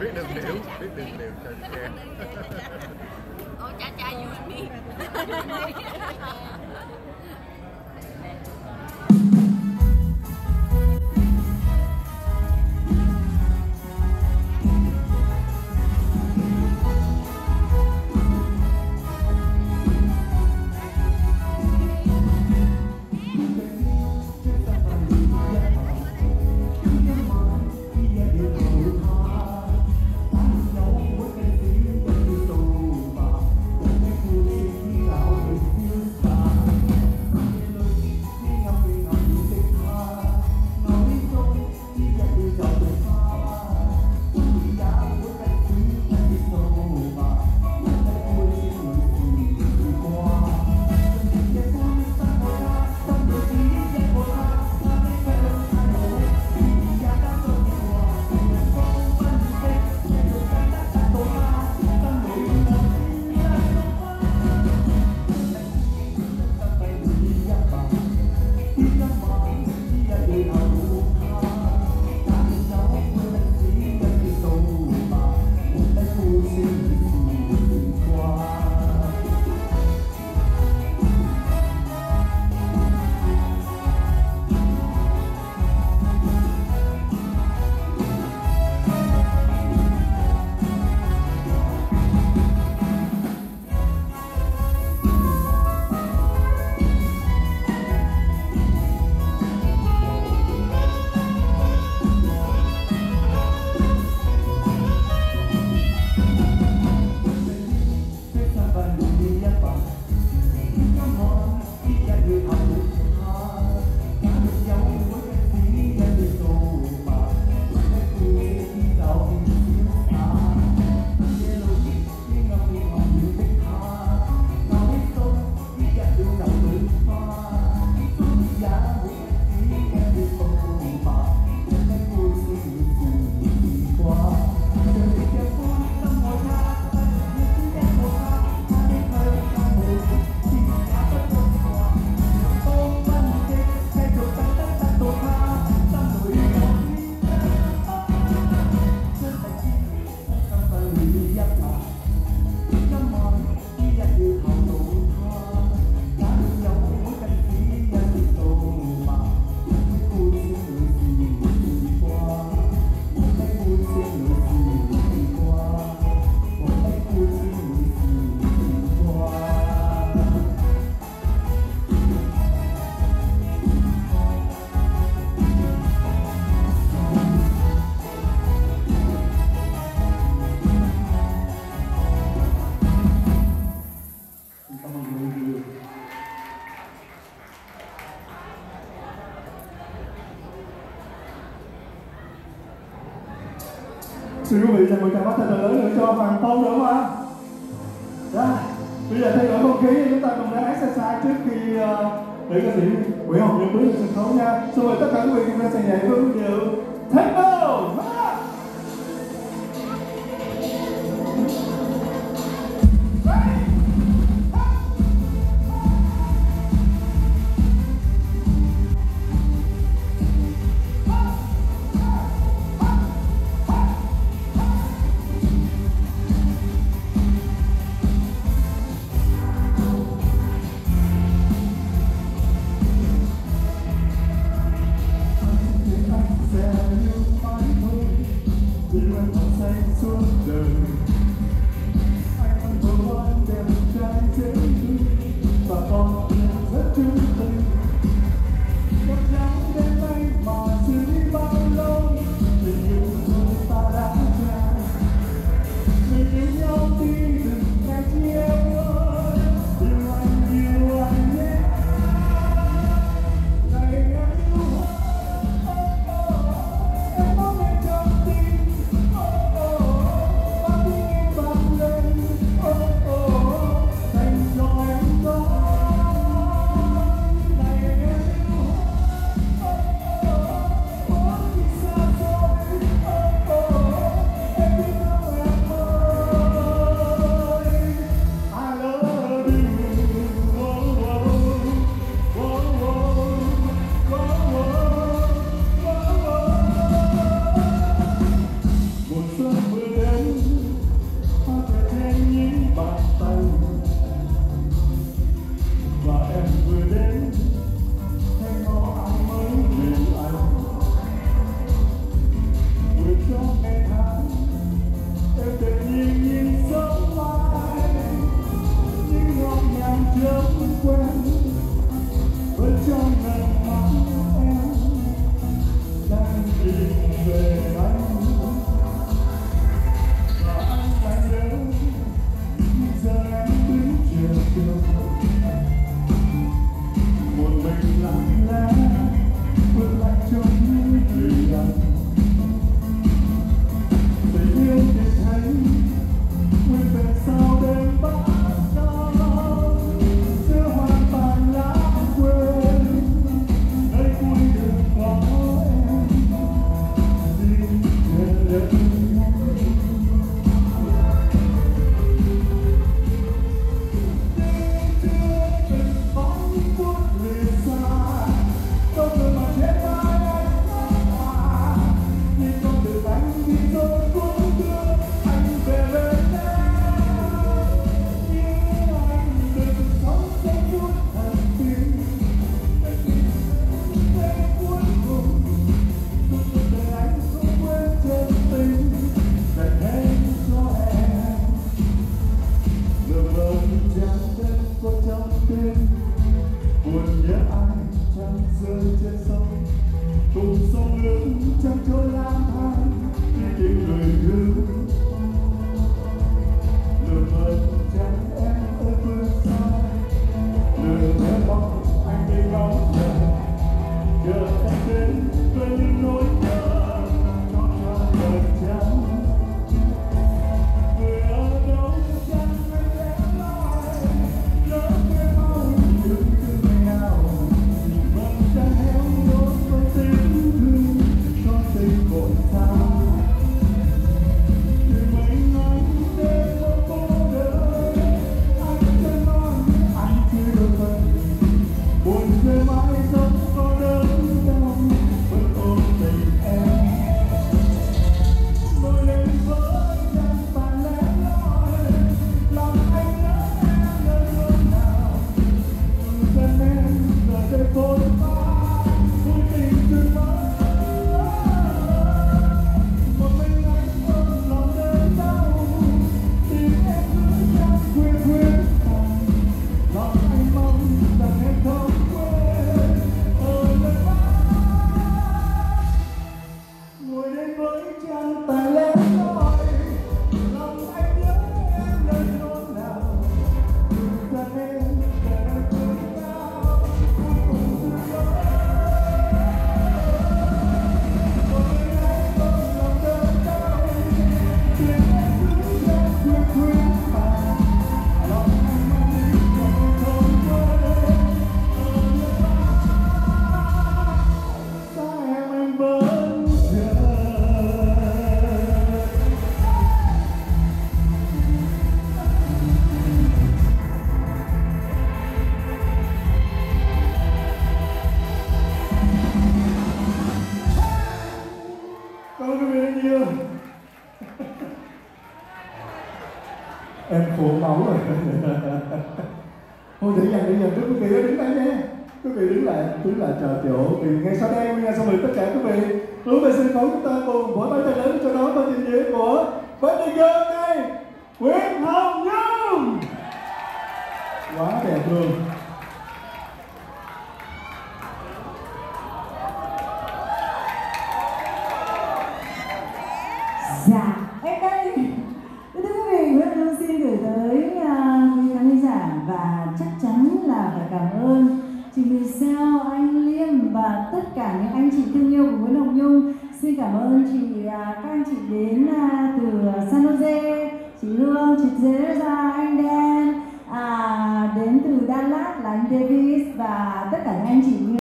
biết được điệu biết được điệu cho nghe Ôi cha cha you and me xin quý vị dành một tràng mắt thật lớn nữa cho Hoàng Tông đúng không ạ? Rồi, bây giờ thay đổi không khí chúng ta cùng đã exercise trước khi uh, để ca sĩ Nguyễn Hồng Nhật bước lên sân khấu nha. Xin mời tất cả quý vị cùng ra sàn nhảy với điệu Techno. Thanks Yeah. ta đến với những nỗi em khổ máu rồi. Thôi để dành để dành quý vị đứng đây nha. Quý vị đứng lại đứng lại chờ chỗ vì ngay sau đây ngay sau mình tất cả quý vị. Hướng về sân khấu chúng ta cùng vỗ tay thật lớn cho nó phần trình diễn của Betty Girl này Nguyễn Hồng Nhung. Quá đẹp luôn Dạ, em đây Thưa quý vị, Nguyễn Hương xin gửi tới uh, quý khán giả và chắc chắn là phải cảm ơn. Chị Michelle, anh Liêm và tất cả những anh chị thương yêu của Nguyễn Hồng Nhung? Xin cảm ơn chị à, các anh chị đến à, từ San Jose, chị Hương, chị Teresa, anh Đen à, đến từ Dallas là anh Davis và tất cả những anh chị